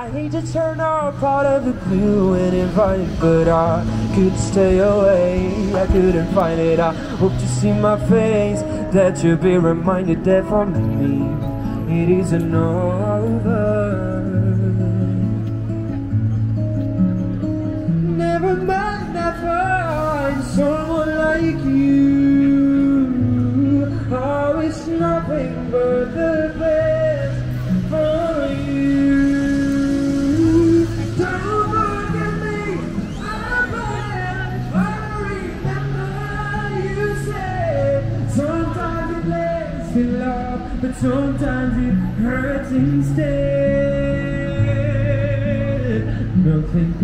I hate to turn up out of the blue and invite it, but I couldn't stay away. I couldn't find it. I hope to see my face, that you'll be reminded that for me it isn't over. Never mind, I find someone like you. Oh, it's nothing but the best sometimes it hurts instead. Nothing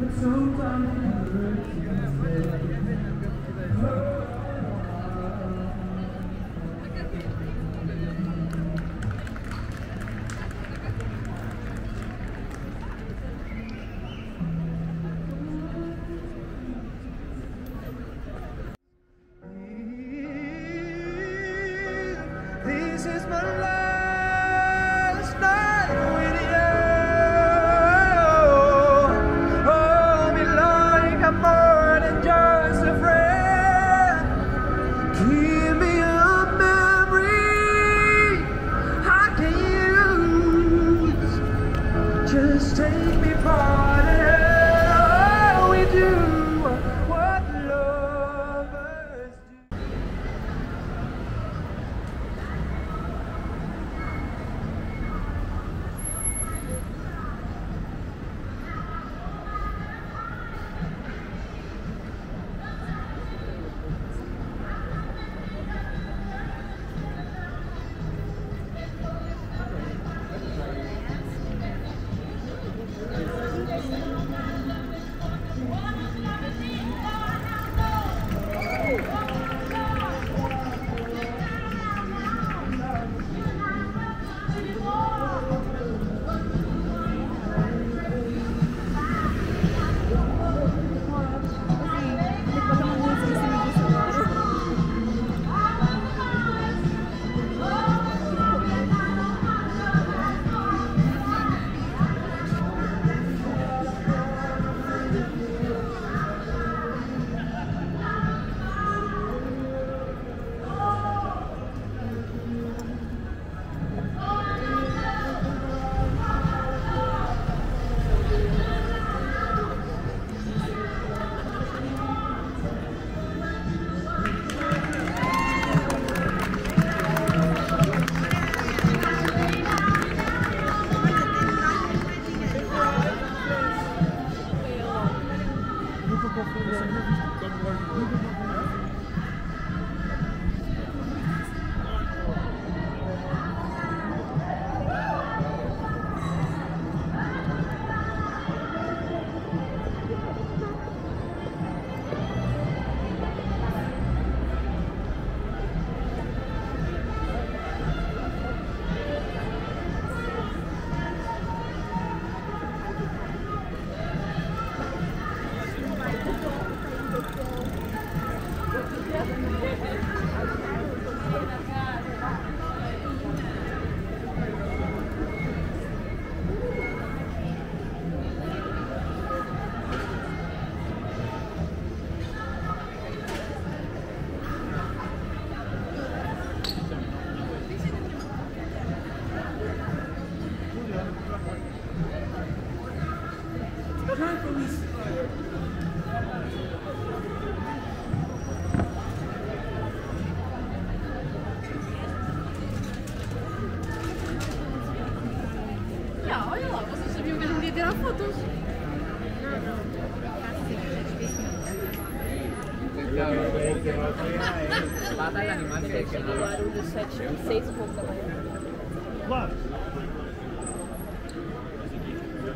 This